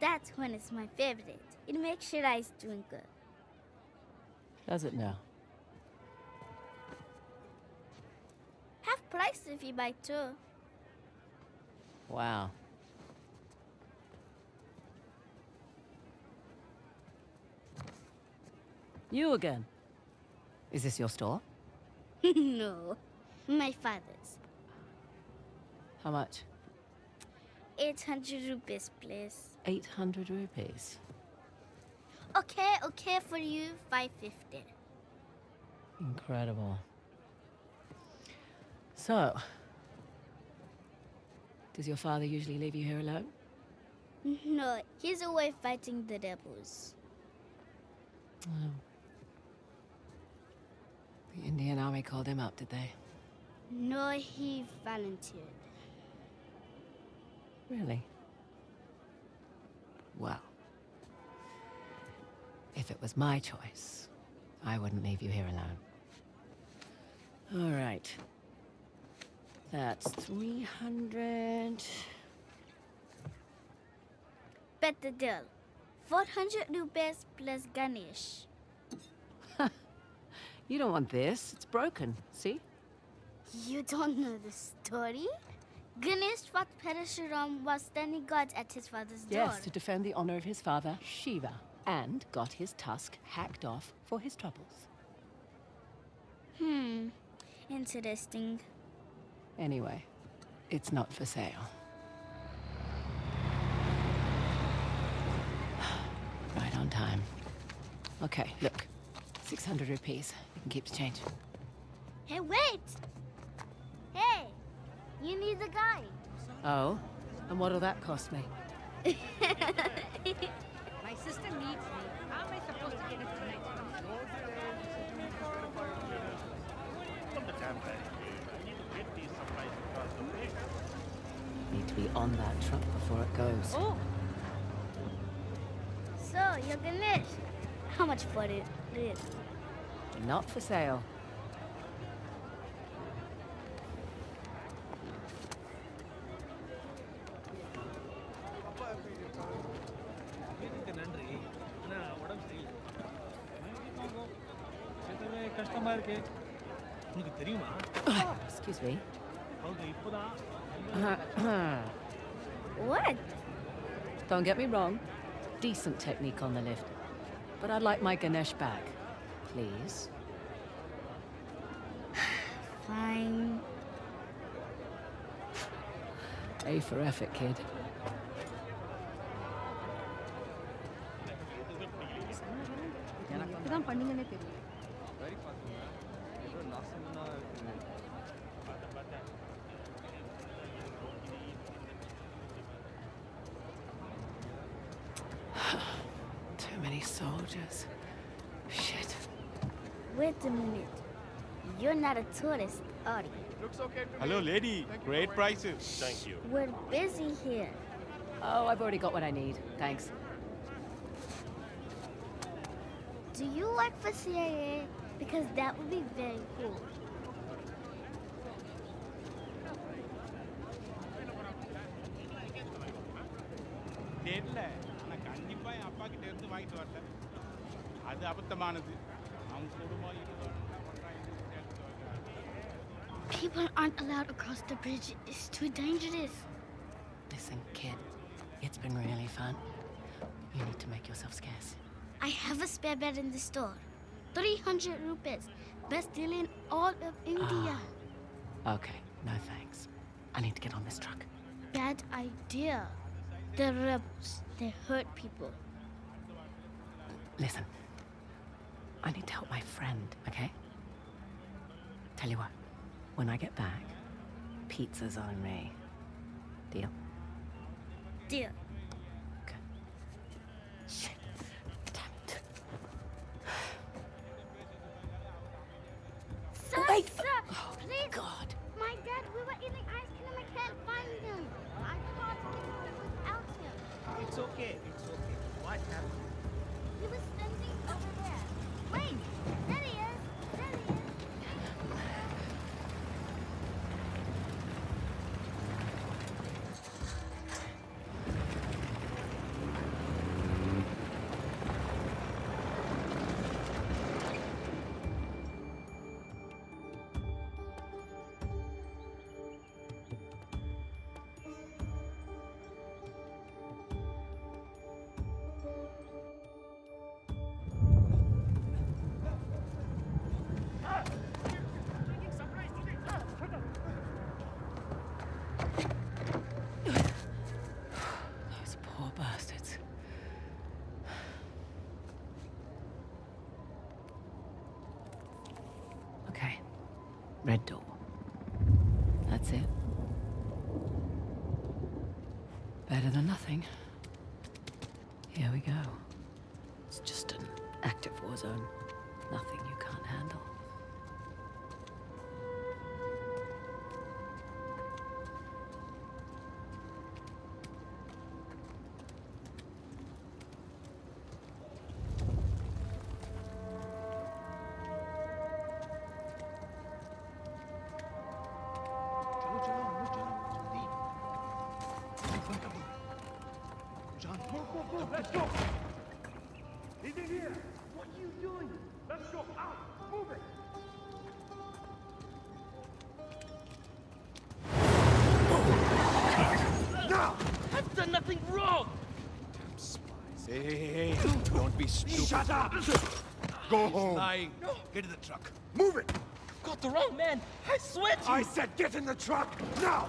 That's when it's my favorite. It makes your eyes twinkle. Does it now? Half price if you buy two. Wow. You again. Is this your store? no, my father's. How much? 800 rupees, please. 800 rupees. Okay, okay for you, 550. Incredible. So, does your father usually leave you here alone? No, he's away fighting the devils. Oh. The Indian army called him up, did they? No, he volunteered. Really? Well, if it was my choice, I wouldn't leave you here alone. All right. That's 300. Better deal. 400 rupees plus Ganesh. You don't want this. It's broken. See? You don't know the story? Ganesh fought Parashuram while standing guard at his father's door. Yes, to defend the honor of his father, Shiva, and got his tusk hacked off for his troubles. Hmm. Interesting. Anyway, it's not for sale. right on time. Okay, look. 600 rupees. You can keep the change. Hey, wait! Hey! You need the guy. Oh? And what'll that cost me? My sister needs me. How am I supposed to get it tonight? Need to be on that truck before it goes. Oh, So, you're Ganesh. How much for it? It. Not for sale. எதுவுமே கஷ்டமா இருக்கு உனக்கு தெரியுமா Excuse me. அவங்க இப்போதான் What? Don't get me wrong. Decent technique on the lift. But I'd like my Ganesh back. Please. Fine. A for effort, kid. எனக்கு இப்பதான் பண்ணீங்கன்னே தெரியும் a minute. You're not a tourist, are you? Hello, lady. Great prices. Thank you. We're busy here. Oh, I've already got what I need. Thanks. Do you work for CIA? Because that would be very cool. தெரியல ஆனா கண்டிப்பா என் அப்பா கிட்ட இருந்து வாங்கிட்டு வரல அது அபத்தமானது People aren't allowed across the bridge. It's too dangerous. Listen, kid. It's been really fun. You need to make yourself scarce. I have a spare bed in the store. 300 rupees. Best deal in all of India. Ah, okay, no thanks. I need to get on this truck. Bad idea. They're rebels. They hurt people. Listen. I need to help my friend, okay? Tell you what, when I get back, pizza's on me. Deal? Deal. Shit. Oh, wait for... oh. God. My dad, we were eating ice cream and I can't find him. I without him. It's okay, it's okay. What happened? He was standing over there. Wait, zone. Nothing you can't handle. Let's go! Be stupid. Shut up! Go home. Lying. Get in the truck. Move it! Got the wrong man! I swear to you! I said get in the truck now!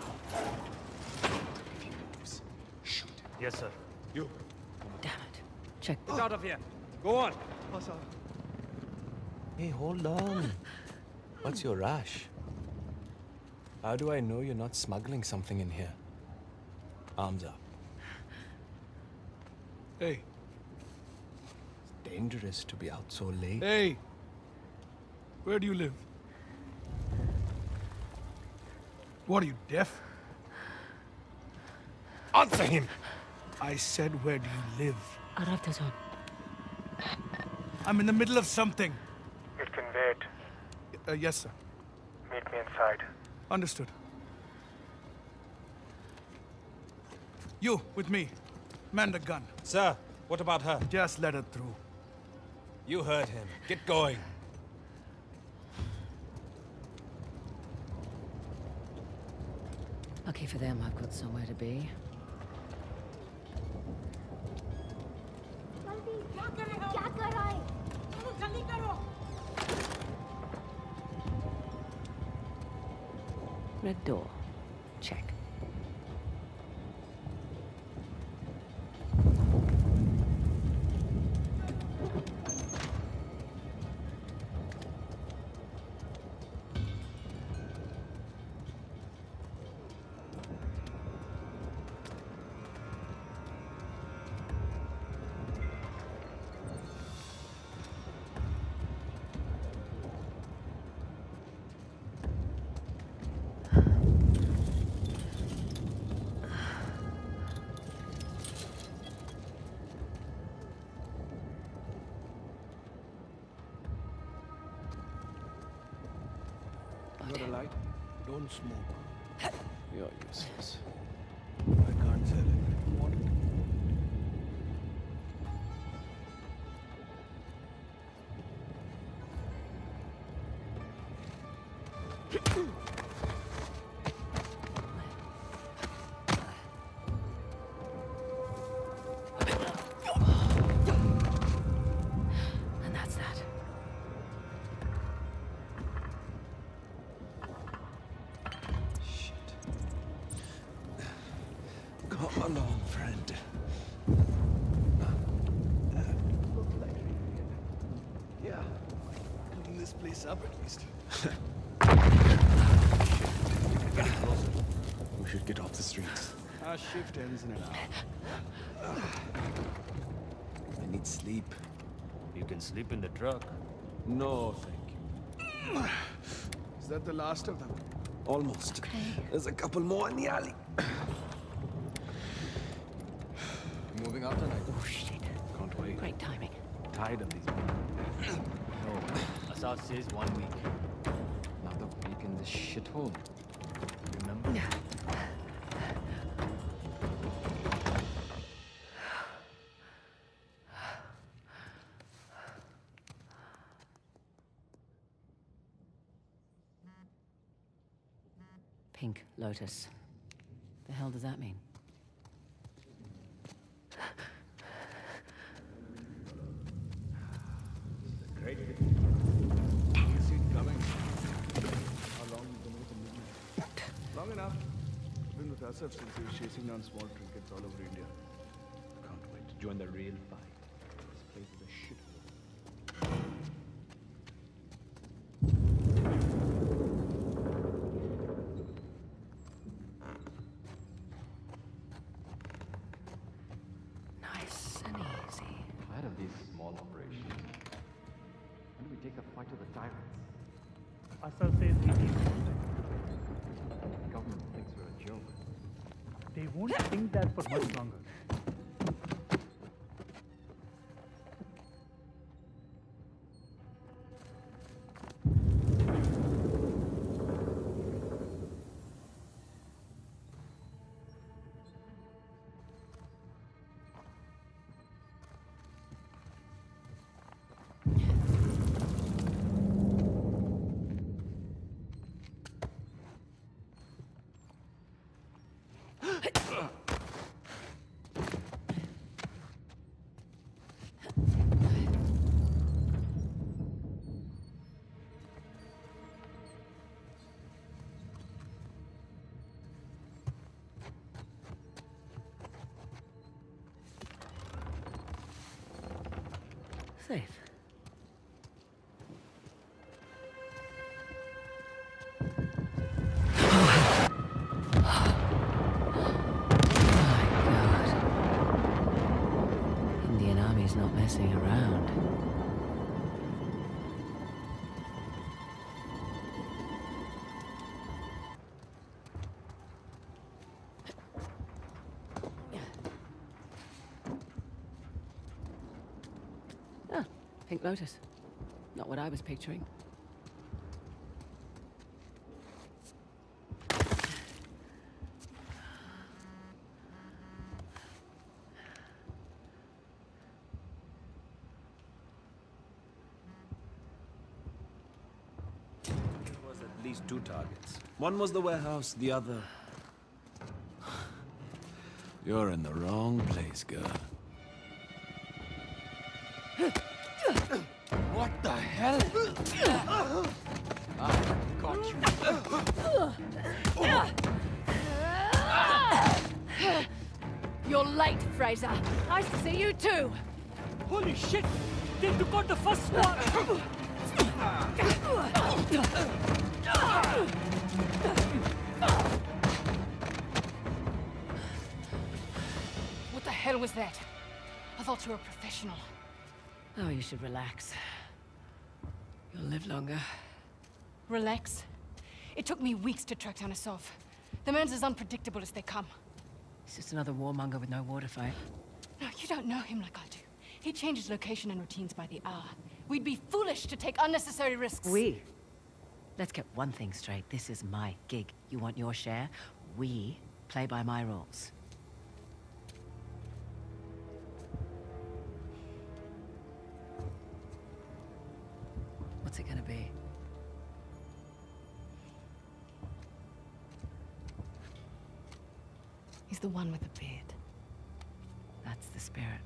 If he moves, shoot. Yes, sir. You. Damn it. Check Get out of here! Go on! Hey, hold on. What's your rush? How do I know you're not smuggling something in here? Arms up. Hey, It's dangerous to be out so late. hey. Where do you live? What are you, deaf? Answer him! I said, where do you live? Aravtazon. I'm in the middle of something. It can wait. Uh, yes, sir. Meet me inside. Understood. You, with me. Man the gun. Sir, what about her? Just let her through. You heard him. Get going. Lucky for them, I've got somewhere to be. Red door. Check. You're useless. Along, friend. Yeah. Clean this place up at least. We should get off the streets. Our shift ends in an hour. I need sleep. You can sleep in the truck. No, thank you. Is that the last of them? Almost. There's a couple more in the alley. Tired of these men. No, Assad says one week. Another week in this shithole. Remember? Pink lotus. The hell does that mean? Long enough. Been with us since chasing down small trinkets all over India. I can't wait to join the real fight. This place is a shit. Nice and easy. Tired of these small operations shithole. Asa says we The Government thinks we're a joke. They won't think that for much longer. Safe. Oh, not messing around. Pink Lotus. Not what I was picturing. There was at least two targets. One was the warehouse, the other... You're in the wrong place, girl. You're late, Frazer. Nice to see you too. Holy shit! They took out the first squad! What the hell was that? I thought you were a professional. Oh, you should relax. You'll live longer. Relax. It took me weeks to track down Asav. The man's as unpredictable as they come. He's just another warmonger with no to fight. No, you don't know him like I do. He changes location and routines by the hour. We'd be foolish to take unnecessary risks. We? Let's get one thing straight. This is my gig. You want your share? We play by my rules. The one with the beard. That's the spirit.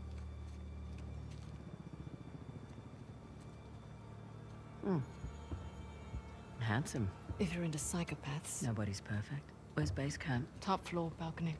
Hmm. Handsome. If you're into psychopaths. Nobody's perfect. Where's base camp? Top floor balcony.